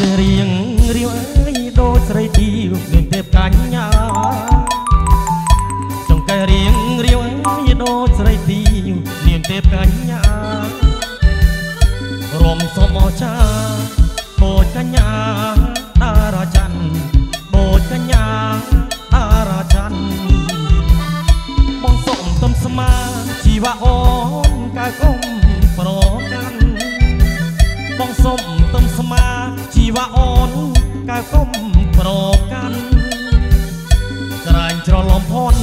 រៀងរាវអើយដូចស្រីជីវមានទេពកញ្ញាចង្កែរៀងរាវអើយដូចស្រីជីវមានទេពកញ្ញារំសំអស្ចារ្យ ជីវៈអូនកៅគុំប្រកាន់ក្រែងច្រឡំផន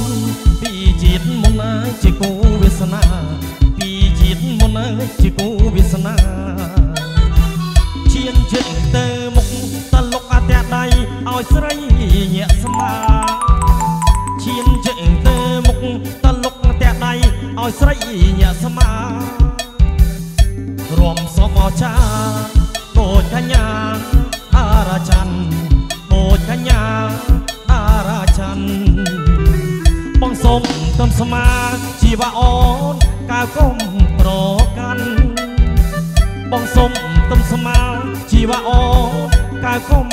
ពីជាតិមុនអើយជាគូវាសនាពីជាតិមុនអើយជាគូ ស្មាជីវៈអូនកៅគុំប្រកាន់បងសុំទំស្មាជីវៈអូនកៅគុំ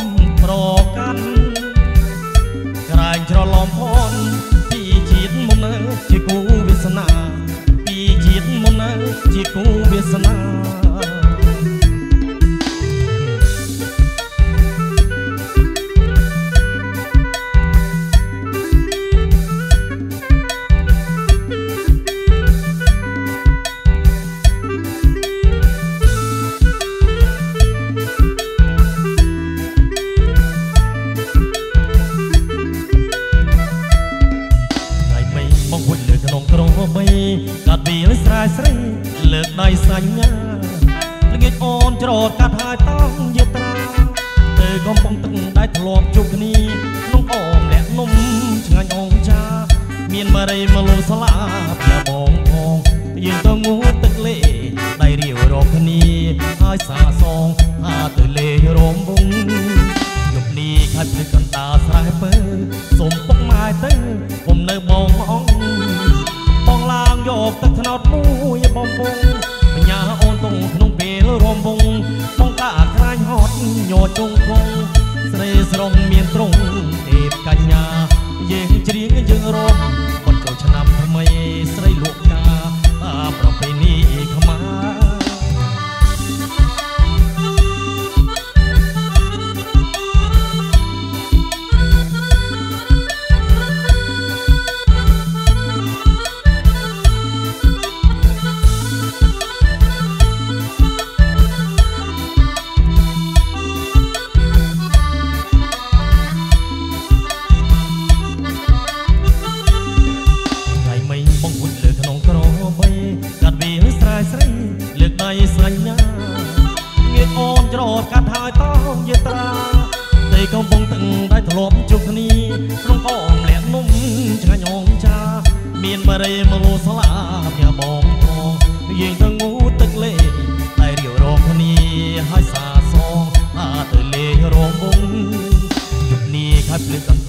កដៃសញ្ញាល្ងាចអូនច្រត់កាត់ហើយតង់យត្រាទៅកំពង់ទឹកដែលធ្លាប់ជួបគ្នាក្នុងអមលាក់នំឆ្ងាញ់អងចា មានមរីមកលូស្លាប់យ៉ាបងផងយើងទៅងូតទឹកលេដៃរាវរកគ្នាហើយសាសងហាទៅលេរំវងយប់នេះខាត់ព្រឹកកណ្ដាលស្រែពើ ញ័រជុងគងស្រីស្រងមានត្រង់ទេពកញ្ញាយើងច្រៀងយើងរំ ក្នុងអមលាក់នំឆ្ងាញ់អងចា មានបរិយមកលោស្លាប់យ៉ាបងផងយើងទៅងូតទឹកលេតែរៀបរងគ្នាហើយសាសងអាទៅលេរងវងយប់នេះខាត់ភ្លឺក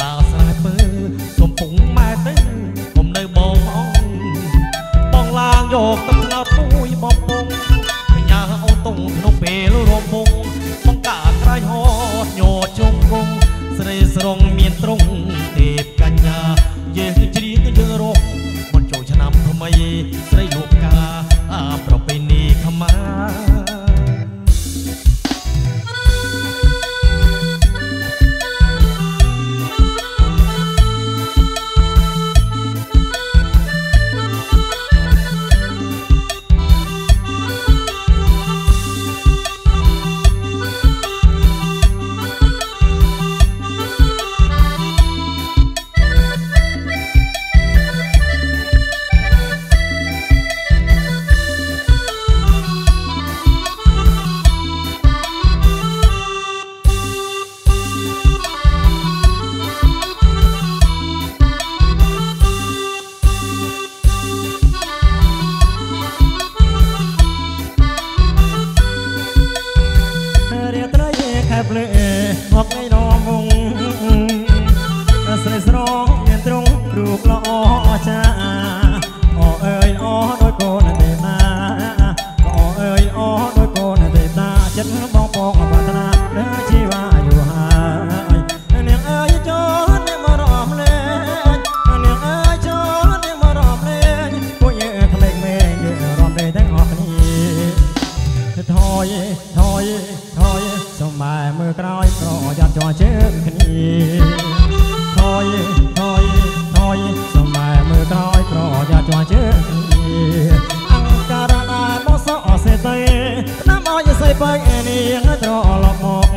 បើកនាងត្រឡប់មក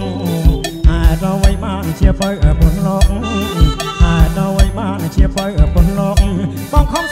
អាចអ្វីបានជាបើកពុនលោកអាចអ្វីបានជាបើកពុនលោកបងខំ